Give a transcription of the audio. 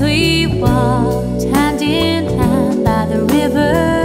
we walked hand in hand by the river.